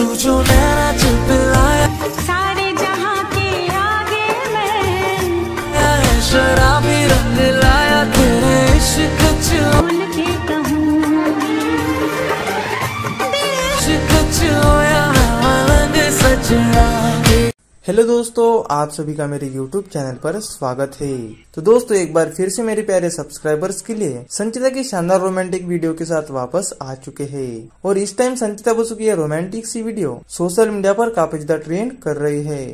तू जो नैना चिपिलाया सारे जहाँ के आगे मैं। शराबी रंग लाया तेरे इश्क चोल के कहूँ। इश्क चोया मन सजना। हेलो दोस्तों, आप सभी का मेरे यूट्यूब चैनल पर स्वागत है। तो दोस्तों, एक बार फिर से मेरे प्यारे सब्सक्राइबर्स के लिए संचिता की शानदार रोमांटिक वीडियो के साथ वापस आ चुके हैं। और इस टाइम संचिता बसु की यह रोमांटिक सी वीडियो सोशल मीडिया पर काफ़ी ज़्यादा ट्रेंड कर रही है।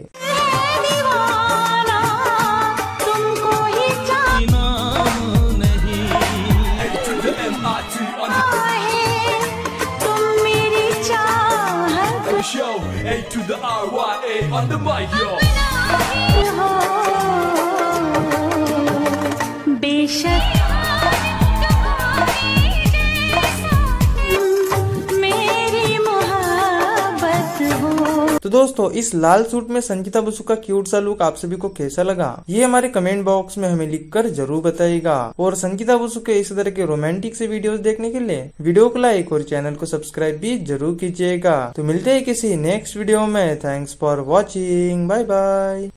Show A to the R Y A on the mic, yo. हो बेशक मेरी मोहब्बत हो तो दोस्तों, इस लाल सूट में संगीता बसु का क्यूट सा लुक आप सभी को कैसा लगा? ये हमारे कमेंट बॉक्स में हमें लिखकर ज़रूर बताएगा और संगीता बसु के इस तरह के रोमांटिक से वीडियोस देखने के लिए वीडियो को लाइक और चैनल को सब्सक्राइब भी ज़रूर कीजिएगा। तो मिलते हैं किसी नेक्स्ट वीडियो में। Thanks for watching bye bye